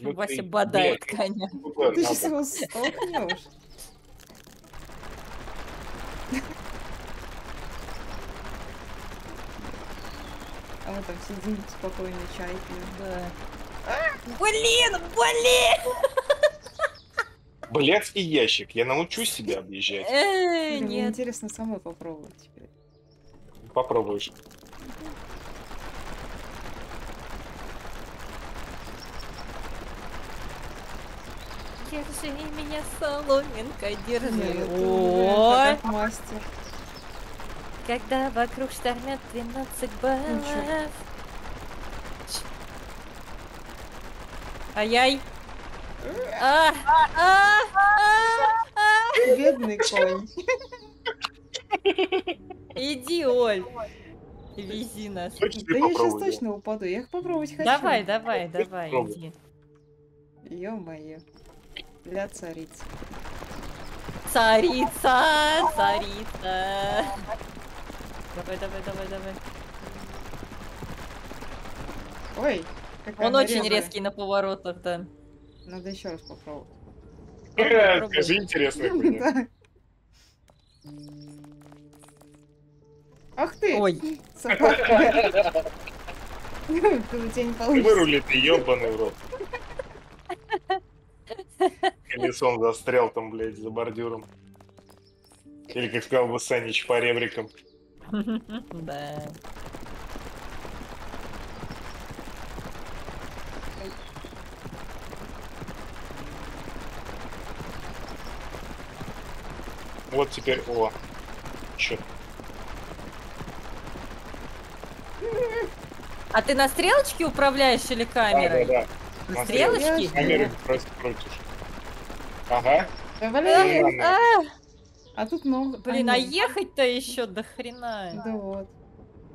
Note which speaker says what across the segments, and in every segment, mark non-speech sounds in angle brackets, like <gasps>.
Speaker 1: Ну
Speaker 2: Вася
Speaker 1: ты,
Speaker 2: бодает
Speaker 1: блядь,
Speaker 2: коня.
Speaker 1: Куда
Speaker 3: Ты сейчас его столкнешь. А мы там сидим спокойно, чай пьем.
Speaker 2: Да. Блин, блин!
Speaker 1: Блядский ящик. Я научусь себя объезжать.
Speaker 2: Э,
Speaker 3: мне интересно самой попробовать теперь.
Speaker 1: Попробуешь.
Speaker 2: Держи меня, соломинка, держи.
Speaker 3: Ну
Speaker 2: Ой,
Speaker 3: мастер.
Speaker 2: когда вокруг штормят 12 баллов. Ай-яй. А, а, а.
Speaker 3: Бедный конь.
Speaker 2: Иди, Оль. Вези нас.
Speaker 1: Хочешь,
Speaker 3: Да я сейчас точно упаду. Я их попробовать хочу.
Speaker 2: Давай, давай, давай, иди.
Speaker 3: Ё-моё. Для царицы.
Speaker 2: Царица, царица. Давай, давай, давай, давай.
Speaker 3: Ой, какая
Speaker 2: Он очень
Speaker 3: резвая.
Speaker 2: резкий на поворотах, да.
Speaker 3: Надо еще раз попробовать.
Speaker 1: Э. Скажи интересную хуйню. <laughs>
Speaker 3: Ах ты!
Speaker 2: Ой.
Speaker 3: собака. <laughs> У тебя не
Speaker 1: Ты
Speaker 3: получится.
Speaker 1: вырули, ты ебаный в рот. <laughs> Колесом застрял там, блядь, за бордюром. Или, как сказал бы Санич, по ребрикам. <laughs>
Speaker 2: Да.
Speaker 1: Вот теперь, о, чё,
Speaker 2: А ты на стрелочке управляешь или
Speaker 1: да,
Speaker 2: камерой?
Speaker 1: да,
Speaker 2: На
Speaker 1: На
Speaker 2: стрелочке?
Speaker 1: камеры просто крутишь. Ага.
Speaker 3: Да валяй.
Speaker 2: А,
Speaker 3: А тут много.
Speaker 2: Блин,
Speaker 3: а,
Speaker 2: а
Speaker 3: нет.
Speaker 2: ехать-то еще до хрена.
Speaker 3: Да вот.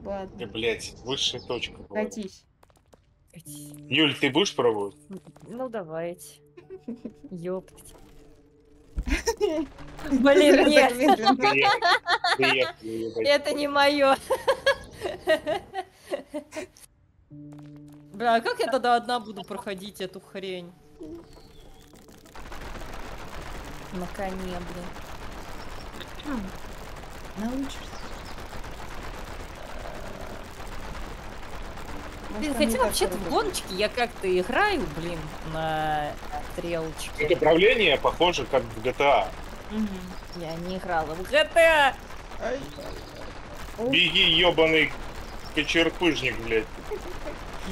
Speaker 3: Ладно,
Speaker 1: блядь, высшая точка была.
Speaker 3: катись.
Speaker 1: Юль, ты будешь пробовать?
Speaker 2: Ну давайте. Ёптать. <laughs> Блин, нет, это не мое. Бля, а как я тогда одна буду проходить эту хрень? На коне, блин.
Speaker 3: Научишься.
Speaker 2: Блин, хотя вообще-то в гоночки я как-то играю, блин, на стрелочке.
Speaker 1: Тут управление похоже как в GTA.
Speaker 2: Я не играла в GTA.
Speaker 3: Ай. О,
Speaker 1: Беги, ебаный кочерпыжник, блядь.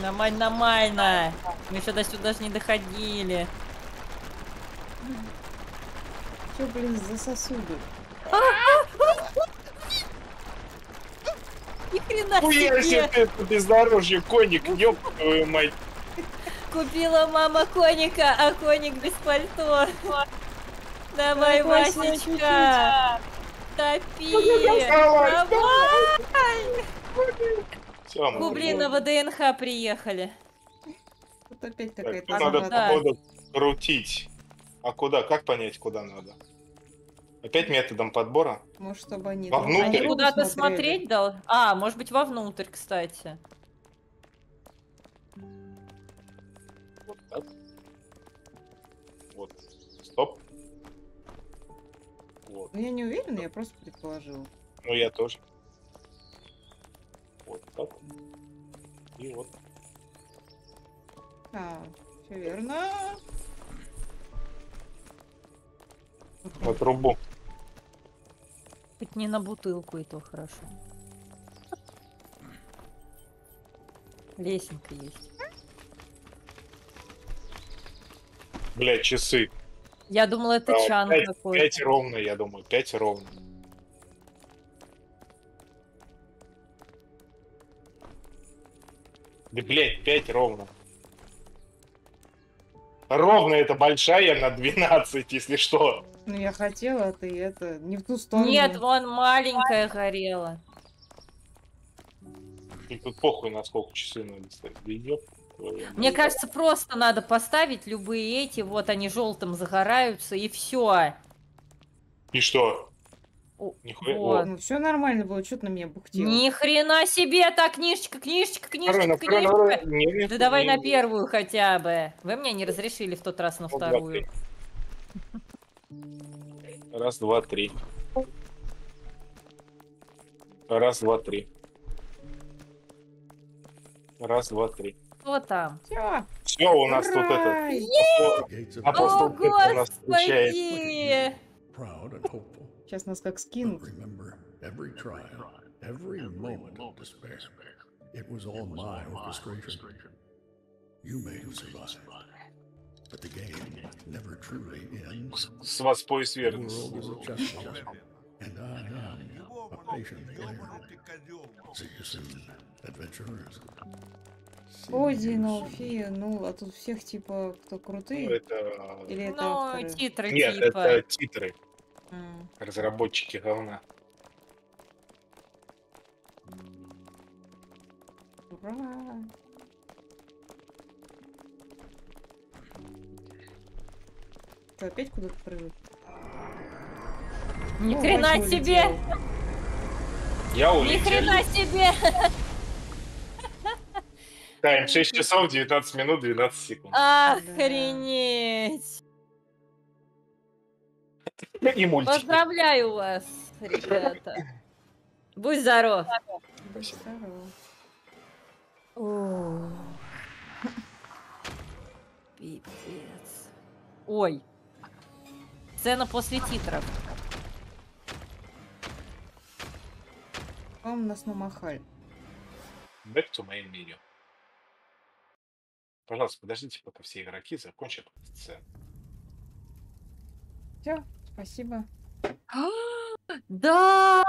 Speaker 2: Нормально, нормально. Мы еще до сюда же не доходили.
Speaker 3: Чё, блин, за сосуды?
Speaker 2: Ни хрена
Speaker 1: себе ты это бездорожье, коник, ёб твою мать.
Speaker 2: Купила мама коника, а коник без пальто. Давай, Васечка. Топи.
Speaker 1: Давай,
Speaker 2: Давай. На ВДНХ приехали.
Speaker 3: Тут опять
Speaker 1: Так,
Speaker 3: какая-то
Speaker 1: надо, крутить. А куда? Как понять, куда надо? Опять методом подбора?
Speaker 3: Может, чтобы они...
Speaker 1: Вовнутрь?
Speaker 2: Они куда-то смотреть дал? А, может быть, вовнутрь, кстати.
Speaker 1: Вот так. Вот. Стоп. Вот.
Speaker 3: Ну, я не уверена, я просто предположила.
Speaker 1: Ну, я тоже. Вот так. И вот.
Speaker 3: А, все верно.
Speaker 1: На трубу.
Speaker 2: Хоть не на бутылку, и то хорошо. Лесенка есть.
Speaker 1: Блядь, часы.
Speaker 2: Я думала, это
Speaker 1: А,
Speaker 2: чан какой-то.
Speaker 1: Пять ровно, я думаю. Пять ровно. Да, блядь, пять ровно. Ровно это большая на 12, если что.
Speaker 3: Ну, я хотела, а ты это... Не в ту сторону.
Speaker 2: Нет, вон маленькая горела.
Speaker 1: Тут похуй, на сколько часы надо ставить. Да твою
Speaker 2: Мне кажется, просто надо поставить любые эти, вот они желтым загораются, и все.
Speaker 1: И что?
Speaker 2: О,
Speaker 1: Нихуя-
Speaker 2: вот.
Speaker 3: Ну, все нормально было, что ты на меня бухтел?
Speaker 2: Ни хрена себе, так, книжечка, книжечка, книжечка,
Speaker 1: второй.
Speaker 2: книжечка.
Speaker 1: Не, не,
Speaker 2: Да давай
Speaker 1: не,
Speaker 2: на первую хотя бы. Вы мне не разрешили в тот раз на
Speaker 1: Вот, два,
Speaker 2: вторую.
Speaker 1: Раз, два, три. Раз, два, три. Раз, два, три.
Speaker 2: Что там?
Speaker 3: Всё,
Speaker 1: Все, у нас тут это. Апостол
Speaker 2: О,
Speaker 1: Петр у нас встречает.
Speaker 2: господи!
Speaker 4: proud and hopeful.
Speaker 3: Сейчас нас как скинут.
Speaker 4: remember, every trial, every moment of despair, it was all my orchestration. You may have survived,
Speaker 1: С вас пояс верности.
Speaker 4: world is a chessboard, and I am a patient player. See you soon, adventurers. See
Speaker 3: Один,
Speaker 4: you
Speaker 3: Алфея, ну, а тут всех типа, кто
Speaker 1: Ну,
Speaker 3: крутые?
Speaker 1: это...
Speaker 3: Или это
Speaker 2: Ну,
Speaker 3: авторы?
Speaker 2: титры
Speaker 1: Нет,
Speaker 2: типа.
Speaker 1: это титры. Разработчики говна.
Speaker 3: Ура! Что, опять куда-то прыгать?
Speaker 2: Ни
Speaker 3: О,
Speaker 2: хрена себе!
Speaker 3: улетел.
Speaker 1: Я
Speaker 2: Ни
Speaker 1: улетел.
Speaker 2: хрена себе!
Speaker 1: Тайм 6 часов, 19 минут, 12 секунд.
Speaker 2: Охренеть!
Speaker 1: И мультики.
Speaker 2: Поздравляю вас, ребята. Будь здоров.
Speaker 3: Будь здоров.
Speaker 2: Пипец. Ой. Сцена после титров.
Speaker 3: Вам нас намахали.
Speaker 1: Back to main menu. Пожалуйста, подождите, пока все игроки закончат сцену.
Speaker 3: Все, спасибо. <gasps>
Speaker 2: Да!